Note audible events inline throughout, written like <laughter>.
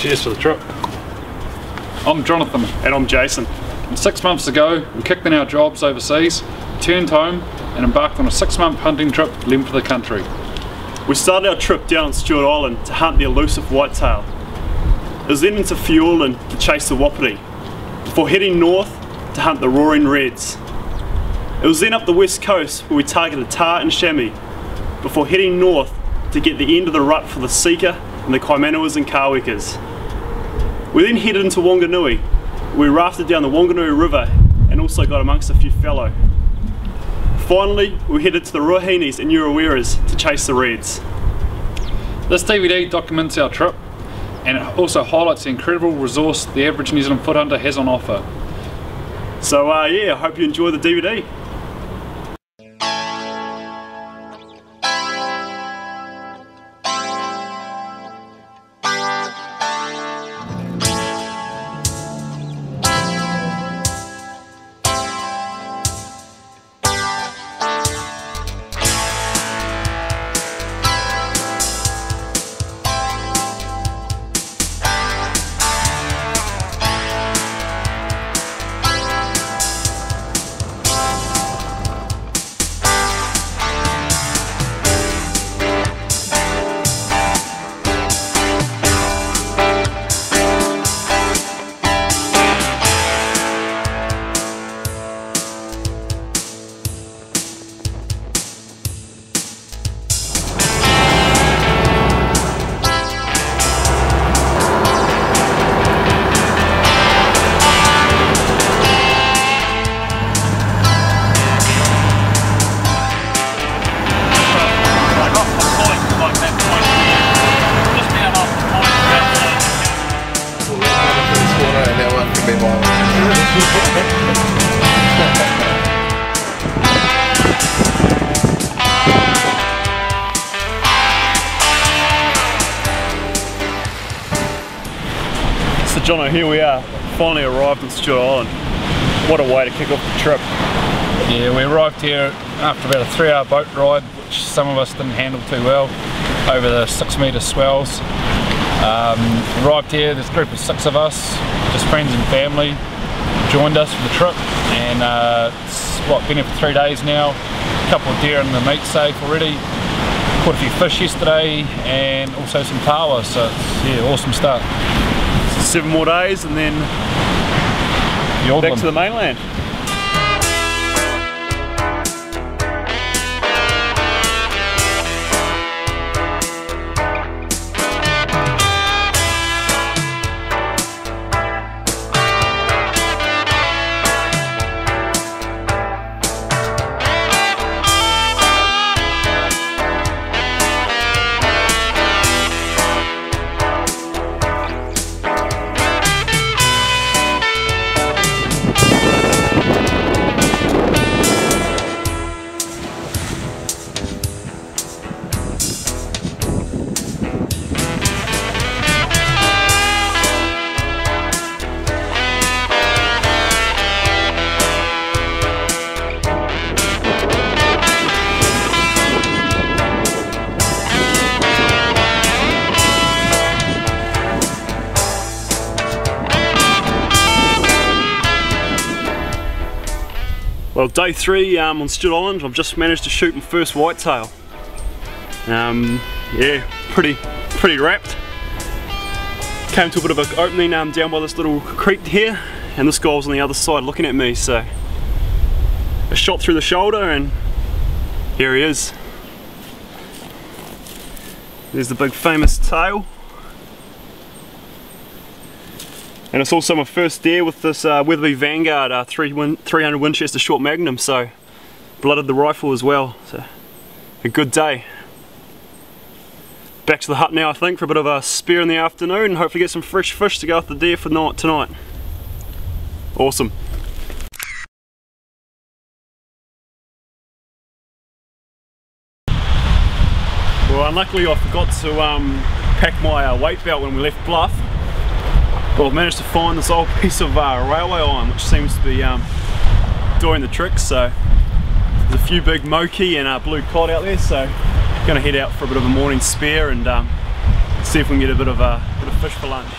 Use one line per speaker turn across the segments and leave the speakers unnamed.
Cheers for the trip.
I'm Jonathan.
And I'm Jason.
And six months ago, we kicked in our jobs overseas, turned home, and embarked on a six-month hunting trip linked to the country.
We started our trip down on Stewart Island to hunt the elusive whitetail. It was then into Fiordland to chase the wapiti, before heading north to hunt the roaring reds. It was then up the west coast where we targeted tahr and chamois, before heading north to get the end of the rut for the sika and the kaimanawas and Kawekas. We then headed into Wanganui, we rafted down the Wanganui River and also got amongst a few fallow. Finally, we headed to the Ruahinis and Ureweras to chase the reds.
This DVD documents our trip and it also highlights the incredible resource the average New Zealand foot hunter has on offer.
So uh, yeah, I hope you enjoy the DVD. Jono, here we are, finally arrived in Stewart Island. What a way to kick off the trip.
Yeah, we arrived here after about a three hour boat ride, which some of us didn't handle too well, over the six metre swells. Um, arrived here, this group of six of us, just friends and family, joined us for the trip and uh, it's what, been here for three days now. A couple of deer in the meat safe already. Caught a few fish yesterday and also some tawa, so it's yeah, awesome start.
Seven more days and then
The
back to the mainland. Well, day three um, on Stewart Island, I've just managed to shoot my first whitetail. Um, yeah, pretty, pretty rapt. Came to a bit of an opening um, down by this little creek here, and this guy was on the other side looking at me, so a shot through the shoulder, and here he is. There's the big famous tail. And it's also my first deer with this uh, Weatherby Vanguard uh, 300 Winchester short magnum, so blooded the rifle as well. So a good day. Back to the hut now I think for a bit of a spear in the afternoon and hopefully get some fresh fish to go the deer for night tonight. Awesome. Well unluckily I forgot to um, pack my uh, weight belt when we left Bluff but I've managed to find this old <laughs> piece of uh, railway iron which seems to be um, doing the trick so there's a few big moki and a blue cod out there so I'm gonna head out for a bit of a morning spear and um, see if we can get a bit of a bit of fish for lunch.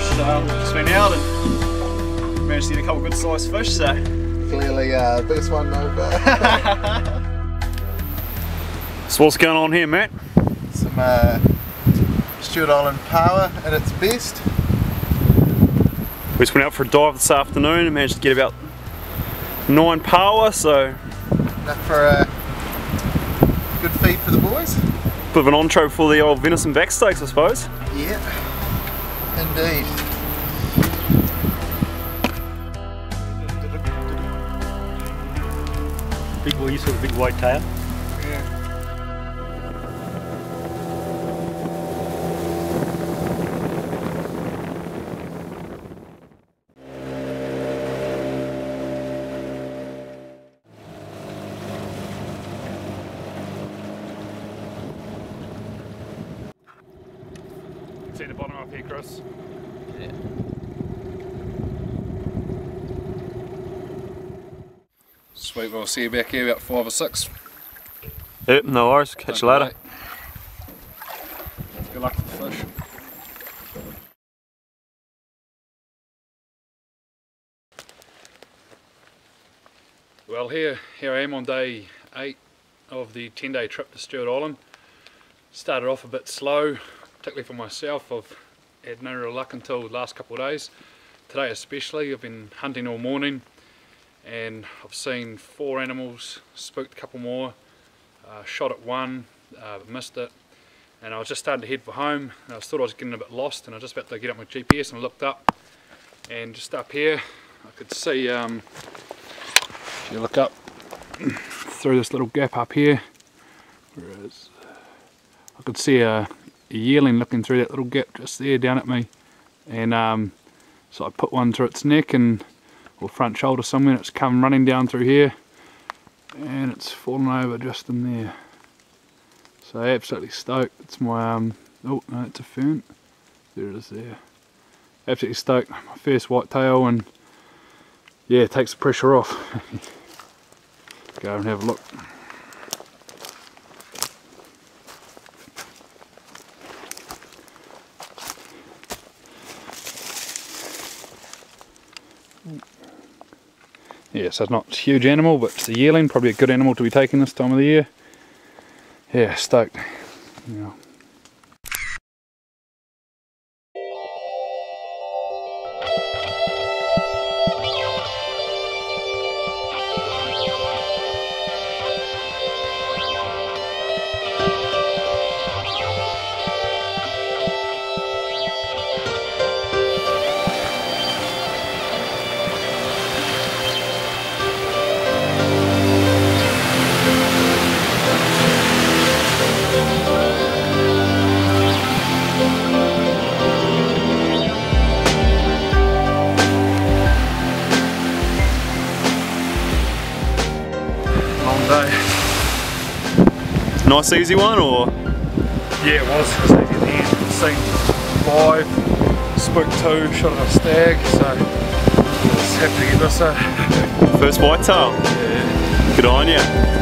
So um, just went out and managed to get a couple good sized fish. So
Clearly, uh, biggest one over. <laughs>
So what's going on here, Matt?
Some uh, Stewart Island paua at its best.
We just went out for a dive this afternoon and managed to get about nine paua, so
Enough for a good feed for the boys.
bit of an entree for the old venison backsteaks, I suppose.
Yeah, indeed.
Big boy, you saw the big white tail.
The bottom up? Sweet, we'll see you back here about five or six.
Yep, no worries. Catch you later.
Good luck with the fish. Well, here, here I am on day eight of the 10 day trip to Stewart Island. Started off a bit slow, particularly for myself. I've had no real luck until the last couple of days. Today especially, I've been hunting all morning and I've seen four animals, spooked a couple more, uh, shot at one, uh, missed it, and I was just starting to head for home. I thought I was getting a bit lost, and I was just about to get up my GPS and I looked up, and just up here, I could see. Um, if you look up <clears throat> through this little gap up here, where is I could see a yearling looking through that little gap just there down at me, and um, so I put one through its neck and or front shoulder somewhere. and It's come running down through here, and it's fallen over just in there. So absolutely stoked. It's my um oh no it's a fern. There it is there. Absolutely stoked. My first white tail and yeah, takes the pressure off. <laughs> Go and have a look. Yeah, so it's not a huge animal, but it's a yearling, probably a good animal to be taking this time of the year. Yeah, stoked.
Nice easy one, or
Yeah, it was. It was easy at the end. Seen five, spooked two, shot at a stag, so just happy to get this.
First whitetail?
yeah.
Good on you.